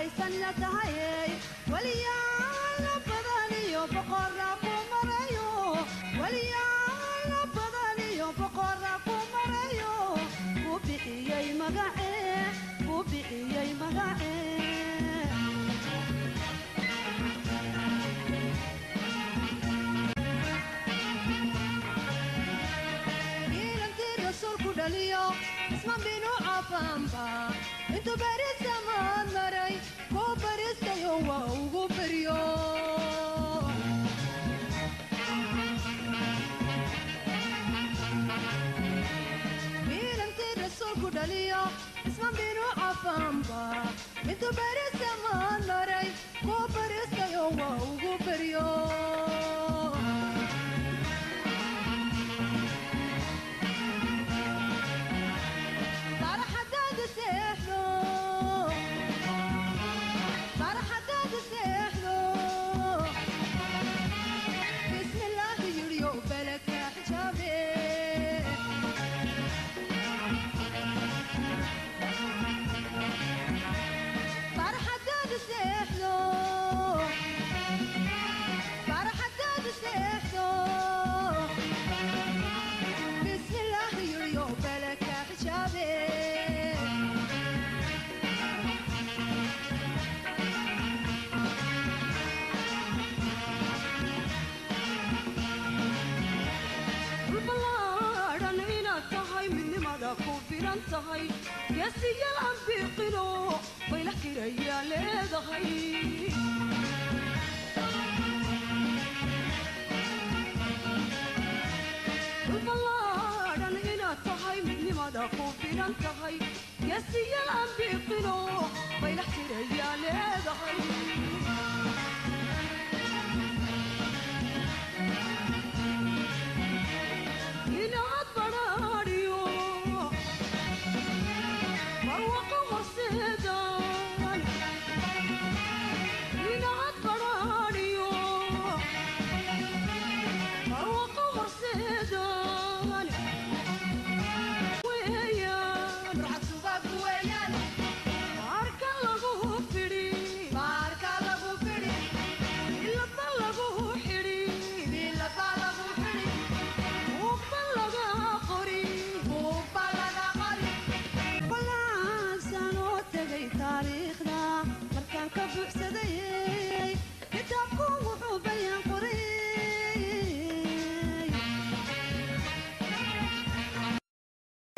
ducaysan la tahay weliyaala badan iyo boqora ku marayo weliyaala badan iyo boqora ku marayo ku bixiyey magacee ku bixiyey magacee iilankii rasuulku isma binu cafaanba intuu berisamaan maray kuu baristayo waa ugu beryo kirayaa leedahay ulballaaran inaad tahay midnimada ku filan tahay geesiyaal aan biiqino